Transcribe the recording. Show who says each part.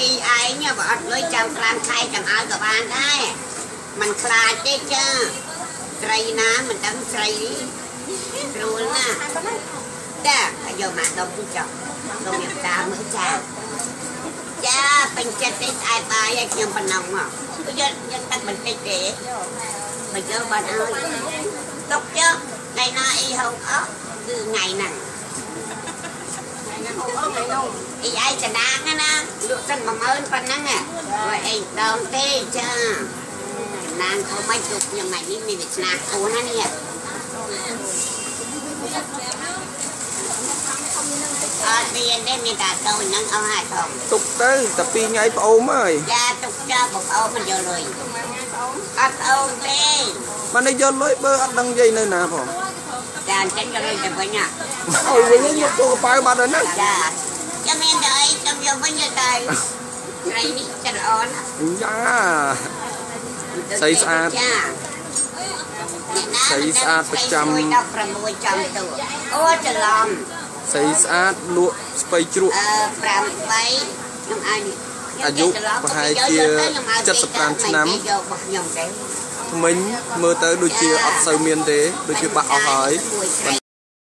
Speaker 1: អ៊ីឯងបើអត់លុយចាំ5ខែចាំឲ្យក៏បានដែរมันខ្លាចទេចាស្រីណាមិនដឹងស្រីស្រួលណាស់ចាយកមកដុំទីចុះដុំយកតាមមើលចាចាពេញចិត្តទេស្អែកបាយឲ្យខ្ញុំប៉ុណ្ណឹងមកយកយកទឹកបន្តិចទេមកយកបានឲ្យទុកយកថ្ងៃណាអ៊ីហូបអស់គឺថ្ងៃហ្នឹង អ៊ីឯងចណាងណាលក់ទឹក10000ប៉ុណ្ណឹងហើយអីដងទេចាចំណាងធ្វើមិនទុកខ្ញុំថ្ងៃនេះមានវាសនាគូណានេះអត់មានទេមានតែតូចហ្នឹងអស់ហើយផង
Speaker 2: ទុកទៅតែពីរថ្ងៃប្អូនអើយ
Speaker 1: ចាទុកចាបងប្អូនមិនយកលុយអត់អូនទេ
Speaker 2: បាននេះយកលុយបើអត់ដឹងនិយាយនៅណាផង
Speaker 1: ចាអញ្ចឹងយកលុយទៅវិញហ่ะ
Speaker 2: ឲ្យវិញយកទូកប៉ៅបាត់ហើយណា
Speaker 1: ចាចាំមានតែអីចាំយកវិញទៅថ្ងៃនេះចិត្តល្អណាស់
Speaker 2: យ៉ាស្អីស្អាត
Speaker 1: ចា
Speaker 2: ស្អីស្អាតប្រចាំ
Speaker 1: 16ចំតួអូច្រឡំ
Speaker 2: ស្អីស្អាតលក់ស្ពៃជ្រក់
Speaker 1: អឺ5 3ខ្ញុំឲ្យនេះ
Speaker 2: អាយុប្រហែលជា75ឆ្នាំ
Speaker 1: យករបស់ខ្ញុំទេ
Speaker 2: ថ្មិញមើលទៅដូចជាអត់សូវមានទេដូចជាបាក់អស់ហើយ